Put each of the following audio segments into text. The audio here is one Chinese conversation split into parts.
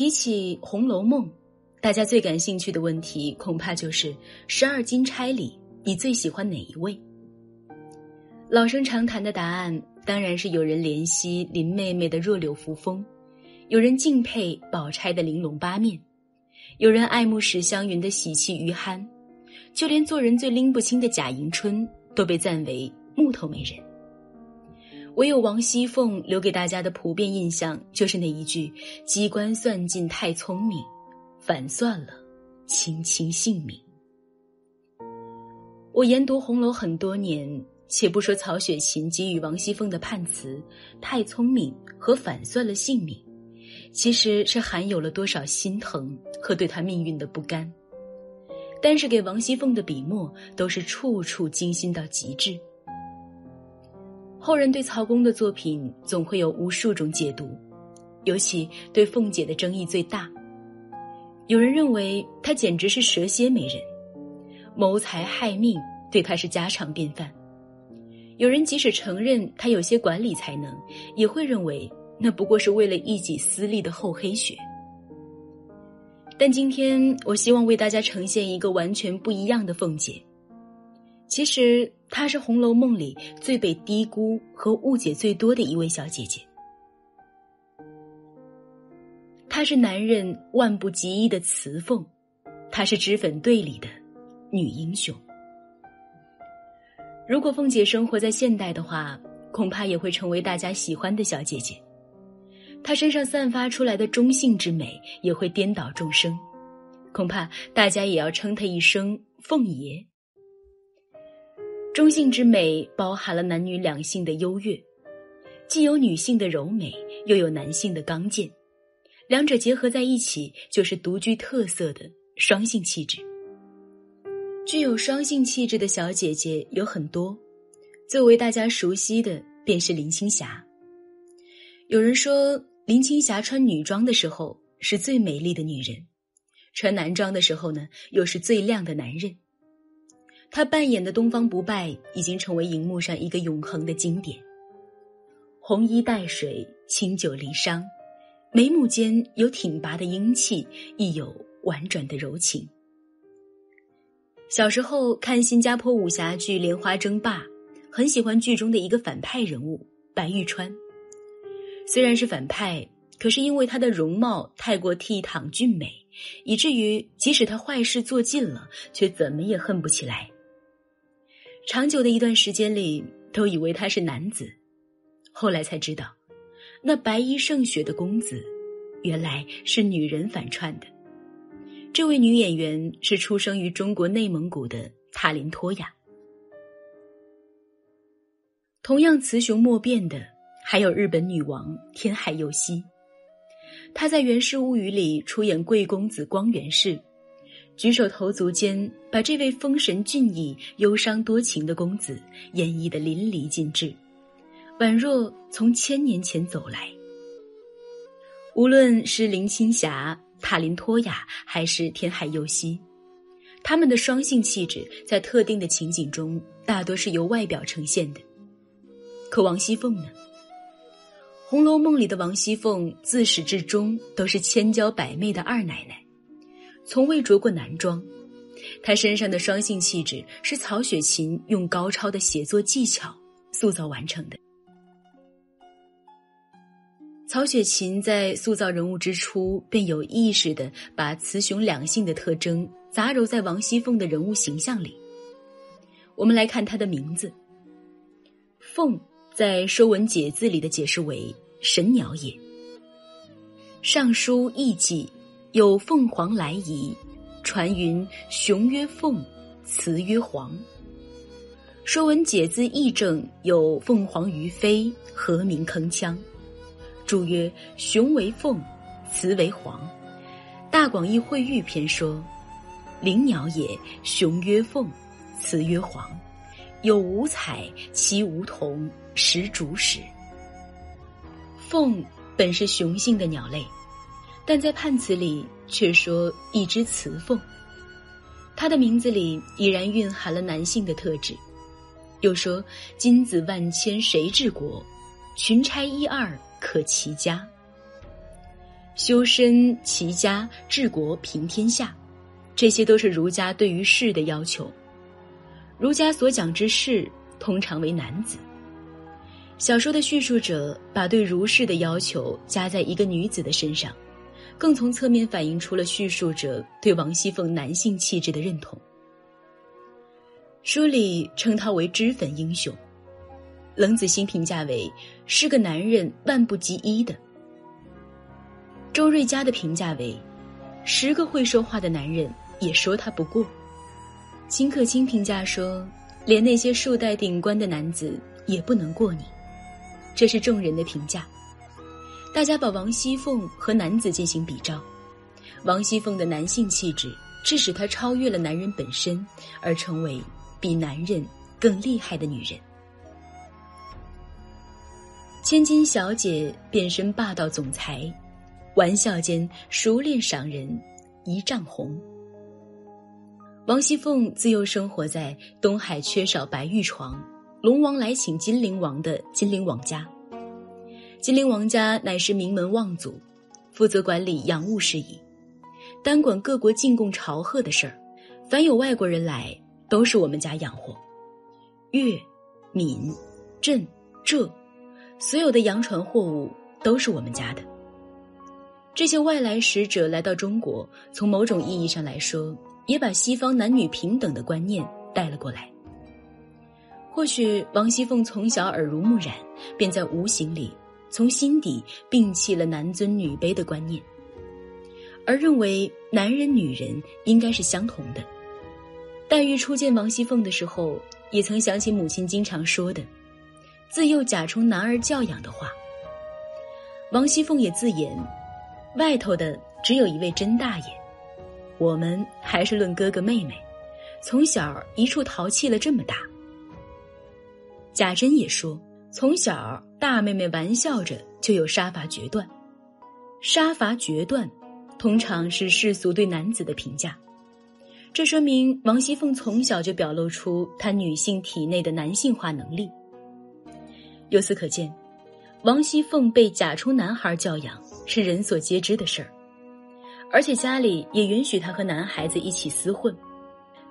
提起《红楼梦》，大家最感兴趣的问题恐怕就是十二金钗里你最喜欢哪一位？老生常谈的答案当然是有人怜惜林妹妹的弱柳扶风，有人敬佩宝钗的玲珑八面，有人爱慕史湘云的喜气余憨，就连做人最拎不清的贾迎春都被赞为木头美人。唯有王熙凤留给大家的普遍印象就是那一句“机关算尽太聪明，反算了卿卿性命”。我研读红楼很多年，且不说曹雪芹给予王熙凤的判词“太聪明”和“反算了性命”，其实是含有了多少心疼和对她命运的不甘。但是给王熙凤的笔墨都是处处精心到极致。后人对曹公的作品总会有无数种解读，尤其对凤姐的争议最大。有人认为她简直是蛇蝎美人，谋财害命对她是家常便饭；有人即使承认她有些管理才能，也会认为那不过是为了一己私利的厚黑学。但今天，我希望为大家呈现一个完全不一样的凤姐。其实。她是《红楼梦》里最被低估和误解最多的一位小姐姐。她是男人万不及一的雌凤，她是脂粉队里的女英雄。如果凤姐生活在现代的话，恐怕也会成为大家喜欢的小姐姐。她身上散发出来的中性之美也会颠倒众生，恐怕大家也要称她一声凤爷。中性之美包含了男女两性的优越，既有女性的柔美，又有男性的刚健，两者结合在一起，就是独具特色的双性气质。具有双性气质的小姐姐有很多，最为大家熟悉的便是林青霞。有人说，林青霞穿女装的时候是最美丽的女人，穿男装的时候呢，又是最靓的男人。他扮演的东方不败已经成为荧幕上一个永恒的经典。红衣带水，清酒离殇，眉目间有挺拔的英气，亦有婉转的柔情。小时候看新加坡武侠剧《莲花争霸》，很喜欢剧中的一个反派人物白玉川。虽然是反派，可是因为他的容貌太过倜傥俊美，以至于即使他坏事做尽了，却怎么也恨不起来。长久的一段时间里，都以为他是男子，后来才知道，那白衣胜雪的公子，原来是女人反串的。这位女演员是出生于中国内蒙古的塔林托娅。同样雌雄莫辨的，还有日本女王天海佑希，她在《源氏物语》里出演贵公子光源氏。举手投足间，把这位风神俊逸、忧伤多情的公子演绎的淋漓尽致，宛若从千年前走来。无论是林青霞、塔林托娅，还是天海佑希，他们的双性气质在特定的情景中，大多是由外表呈现的。可王熙凤呢？《红楼梦》里的王熙凤自始至终都是千娇百媚的二奶奶。从未着过男装，她身上的双性气质是曹雪芹用高超的写作技巧塑造完成的。曹雪芹在塑造人物之初，便有意识的把雌雄两性的特征杂糅在王熙凤的人物形象里。我们来看她的名字“凤”，在《说文解字》里的解释为“神鸟也”。《尚书艺记》。有凤凰来仪，传云雄曰凤，雌曰凰。说文解字义正有凤凰于飞，和鸣铿锵。注曰雄为凤，雌为凰。大广义会喻篇说，灵鸟也，雄曰凤，雌曰凰。有五彩，其梧桐，食竹矢。凤本是雄性的鸟类。但在判词里却说一只雌凤，它的名字里已然蕴含了男性的特质。又说金子万千谁治国，群钗一二可齐家。修身齐家治国平天下，这些都是儒家对于士的要求。儒家所讲之士，通常为男子。小说的叙述者把对儒士的要求加在一个女子的身上，更从侧面反映出了叙述者对王熙凤男性气质的认同。书里称他为脂粉英雄，冷子兴评价为是个男人万不及一的。周瑞家的评价为，十个会说话的男人也说他不过。秦可卿评价说，连那些数代顶冠的男子也不能过你。这是众人的评价。大家把王熙凤和男子进行比照，王熙凤的男性气质，致使她超越了男人本身，而成为比男人更厉害的女人。千金小姐变身霸道总裁。玩笑间熟练赏人一丈红。王熙凤自幼生活在东海缺少白玉床，龙王来请金陵王的金陵王家。金陵王家乃是名门望族，负责管理洋务事宜，单管各国进贡朝贺的事儿。凡有外国人来，都是我们家养活。粤、闽、镇、浙，所有的洋船货物都是我们家的。这些外来使者来到中国，从某种意义上来说，也把西方男女平等的观念带了过来。或许王熙凤从小耳濡目染，便在无形里从心底摒弃了男尊女卑的观念，而认为男人女人应该是相同的。黛玉初见王熙凤的时候，也曾想起母亲经常说的“自幼假充男儿教养”的话。王熙凤也自言。外头的只有一位甄大爷，我们还是论哥哥妹妹，从小一处淘气了这么大。贾珍也说，从小大妹妹玩笑着就有杀伐决断，杀伐决断，通常是世俗对男子的评价，这说明王熙凤从小就表露出她女性体内的男性化能力。由此可见，王熙凤被假充男孩教养。是人所皆知的事儿，而且家里也允许她和男孩子一起厮混。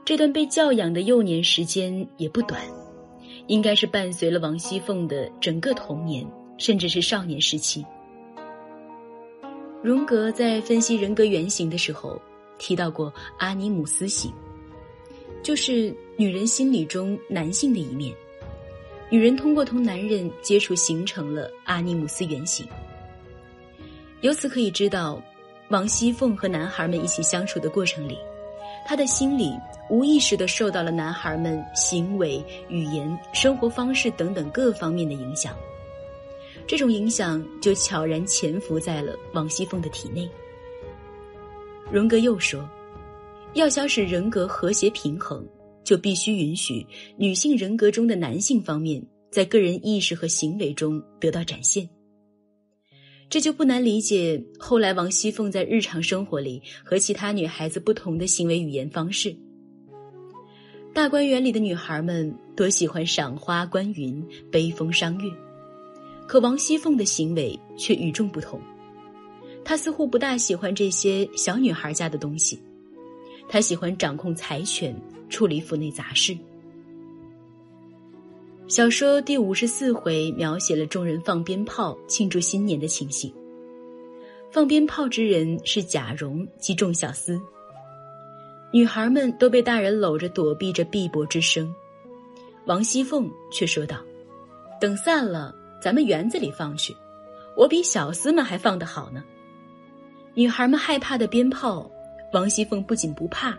这段被教养的幼年时间也不短，应该是伴随了王熙凤的整个童年，甚至是少年时期。荣格在分析人格原型的时候提到过阿尼姆斯型，就是女人心理中男性的一面，女人通过同男人接触形成了阿尼姆斯原型。由此可以知道，王熙凤和男孩们一起相处的过程里，他的心里无意识的受到了男孩们行为、语言、生活方式等等各方面的影响。这种影响就悄然潜伏在了王熙凤的体内。荣格又说，要想使人格和谐平衡，就必须允许女性人格中的男性方面在个人意识和行为中得到展现。这就不难理解后来王熙凤在日常生活里和其他女孩子不同的行为语言方式。大观园里的女孩们多喜欢赏花观云、悲风伤月，可王熙凤的行为却与众不同。她似乎不大喜欢这些小女孩家的东西，她喜欢掌控财权、处理府内杂事。小说第五十四回描写了众人放鞭炮庆祝新年的情形。放鞭炮之人是贾蓉及众小厮。女孩们都被大人搂着躲避着碧波之声，王熙凤却说道：“等散了，咱们园子里放去，我比小厮们还放得好呢。”女孩们害怕的鞭炮，王熙凤不仅不怕，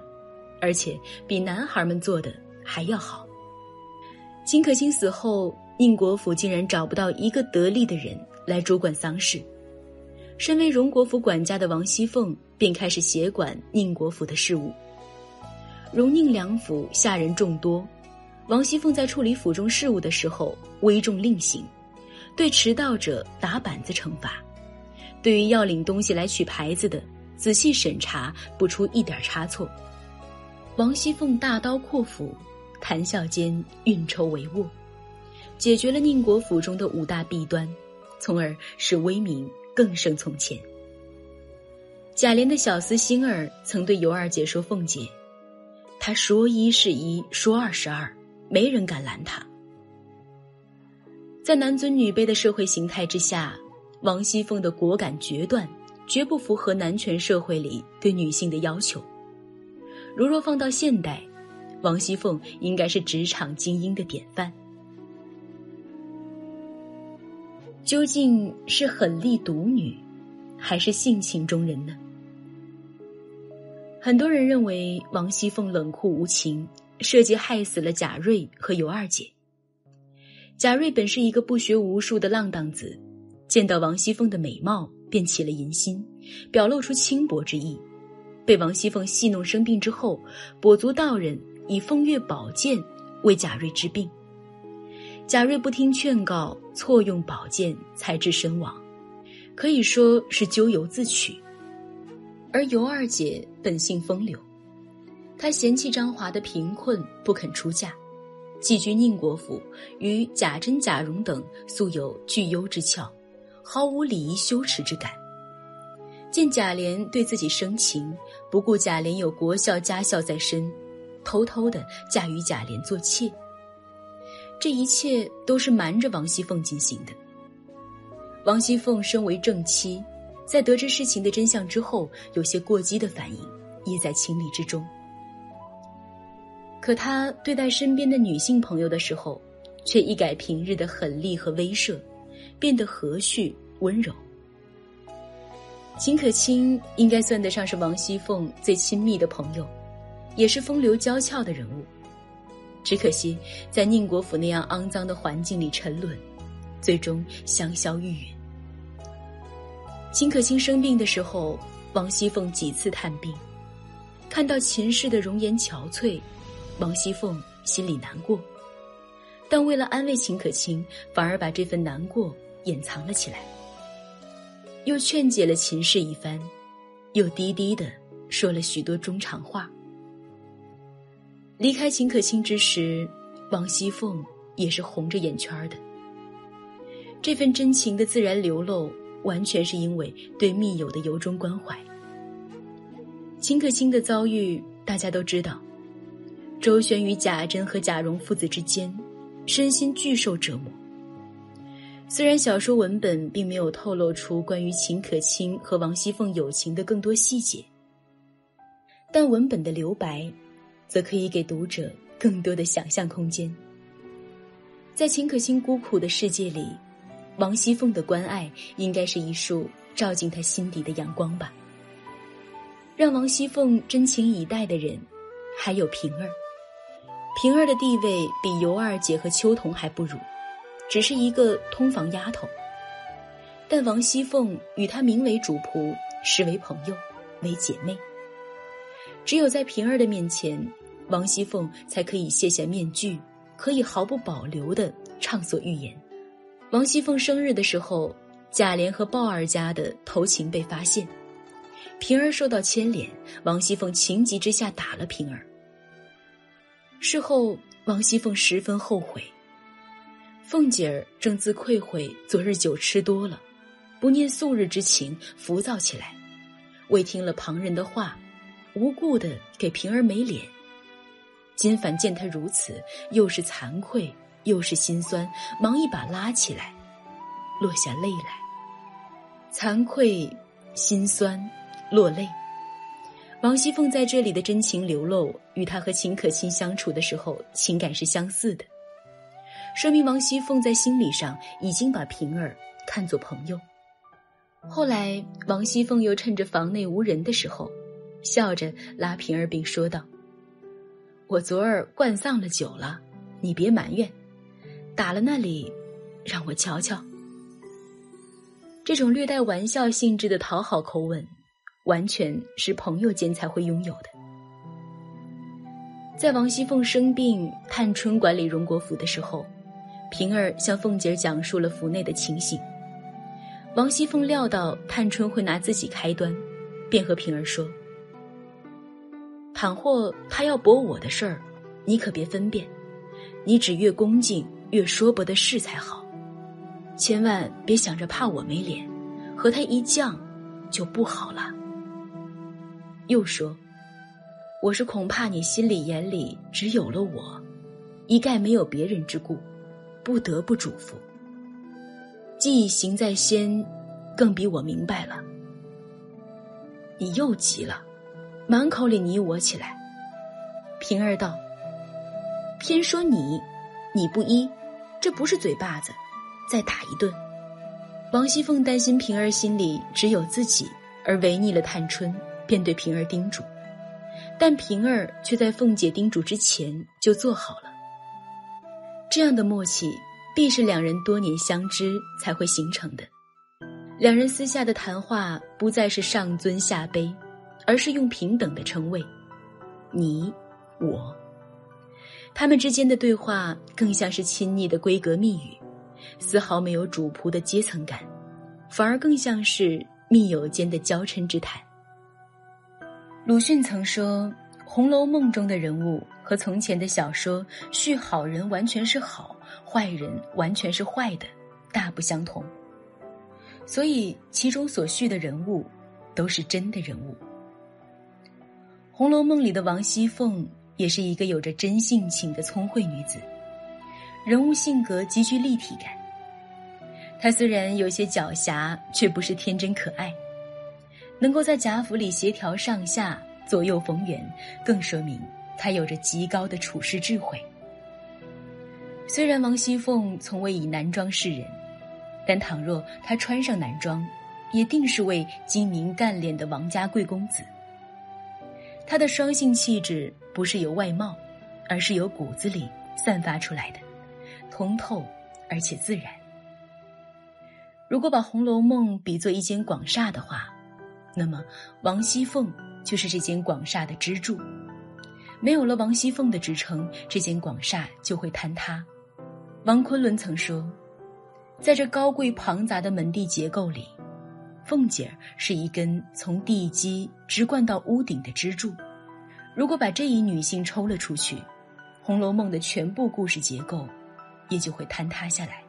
而且比男孩们做的还要好。秦可卿死后，宁国府竟然找不到一个得力的人来主管丧事。身为荣国府管家的王熙凤便开始协管宁国府的事务。荣宁两府下人众多，王熙凤在处理府中事务的时候，威重令行，对迟到者打板子惩罚，对于要领东西来取牌子的，仔细审查不出一点差错。王熙凤大刀阔斧。谈笑间，运筹帷幄，解决了宁国府中的五大弊端，从而使威名更胜从前。贾琏的小厮星儿曾对尤二姐说：“凤姐，她说一是一，说二是二，没人敢拦她。”在男尊女卑的社会形态之下，王熙凤的果敢决断，绝不符合男权社会里对女性的要求。如若放到现代，王熙凤应该是职场精英的典范。究竟是狠戾独女，还是性情中人呢？很多人认为王熙凤冷酷无情，设计害死了贾瑞和尤二姐。贾瑞本是一个不学无术的浪荡子，见到王熙凤的美貌，便起了淫心，表露出轻薄之意。被王熙凤戏弄生病之后，跛足道人以风月宝剑为贾瑞治病。贾瑞不听劝告，错用宝剑，才致身亡，可以说是咎由自取。而尤二姐本性风流，她嫌弃张华的贫困，不肯出嫁，寄居宁国府，与贾珍、贾蓉等素有聚优之俏，毫无礼仪羞耻之感。见贾琏对自己生情，不顾贾琏有国孝家孝在身，偷偷的嫁与贾琏做妾。这一切都是瞒着王熙凤进行的。王熙凤身为正妻。在得知事情的真相之后，有些过激的反应也在情理之中。可他对待身边的女性朋友的时候，却一改平日的狠戾和威慑，变得和煦温柔。秦可卿应该算得上是王熙凤最亲密的朋友，也是风流娇俏的人物。只可惜在宁国府那样肮脏的环境里沉沦，最终香消玉殒。秦可卿生病的时候，王熙凤几次探病，看到秦氏的容颜憔悴，王熙凤心里难过，但为了安慰秦可卿，反而把这份难过掩藏了起来，又劝解了秦氏一番，又低低的说了许多衷肠话。离开秦可卿之时，王熙凤也是红着眼圈的，这份真情的自然流露。完全是因为对密友的由衷关怀。秦可卿的遭遇大家都知道，周旋于贾珍和贾蓉父子之间，身心巨受折磨。虽然小说文本并没有透露出关于秦可卿和王熙凤友情的更多细节，但文本的留白，则可以给读者更多的想象空间。在秦可卿孤苦的世界里。王熙凤的关爱应该是一束照进他心底的阳光吧。让王熙凤真情以待的人，还有平儿。平儿的地位比尤二姐和秋桐还不如，只是一个通房丫头。但王熙凤与她名为主仆，实为朋友，为姐妹。只有在平儿的面前，王熙凤才可以卸下面具，可以毫不保留的畅所欲言。王熙凤生日的时候，贾琏和鲍二家的偷情被发现，平儿受到牵连，王熙凤情急之下打了平儿。事后，王熙凤十分后悔。凤姐儿正自愧悔昨日酒吃多了，不念素日之情，浮躁起来，未听了旁人的话，无故的给平儿没脸。金凡见他如此，又是惭愧。又是心酸，忙一把拉起来，落下泪来。惭愧、心酸、落泪。王熙凤在这里的真情流露，与她和秦可卿相处的时候情感是相似的，说明王熙凤在心理上已经把平儿看作朋友。后来，王熙凤又趁着房内无人的时候，笑着拉平儿并说道：“我昨儿灌丧了酒了，你别埋怨。”打了那里，让我瞧瞧。这种略带玩笑性质的讨好口吻，完全是朋友间才会拥有的。在王熙凤生病，探春管理荣国府的时候，平儿向凤姐讲述了府内的情形。王熙凤料到探春会拿自己开端，便和平儿说：“倘或他要驳我的事儿，你可别分辨，你只越恭敬。”越说不得事才好，千万别想着怕我没脸，和他一犟，就不好了。又说：“我是恐怕你心里眼里只有了我，一概没有别人之故，不得不嘱咐。既行在先，更比我明白了。”你又急了，满口里你我起来。平儿道：“偏说你，你不依，这不是嘴巴子，再打一顿。”王熙凤担心平儿心里只有自己，而违逆了探春，便对平儿叮嘱，但平儿却在凤姐叮嘱之前就做好了。这样的默契，必是两人多年相知才会形成的。两人私下的谈话不再是上尊下卑，而是用平等的称谓，你，我。他们之间的对话更像是亲昵的闺阁密语。丝毫没有主仆的阶层感，反而更像是密友间的交嗔之谈。鲁迅曾说，《红楼梦》中的人物和从前的小说叙好人完全是好，坏人完全是坏的，大不相同。所以其中所叙的人物，都是真的人物。《红楼梦》里的王熙凤也是一个有着真性情的聪慧女子。人物性格极具立体感。她虽然有些狡黠，却不是天真可爱。能够在贾府里协调上下、左右逢源，更说明她有着极高的处世智慧。虽然王熙凤从未以男装示人，但倘若她穿上男装，也定是位精明干练的王家贵公子。她的双性气质不是由外貌，而是由骨子里散发出来的。通透而且自然。如果把《红楼梦》比作一间广厦的话，那么王熙凤就是这间广厦的支柱。没有了王熙凤的支撑，这间广厦就会坍塌。王昆仑曾说，在这高贵庞杂的门第结构里，凤姐儿是一根从地基直灌到屋顶的支柱。如果把这一女性抽了出去，《红楼梦》的全部故事结构。也就会坍塌下来。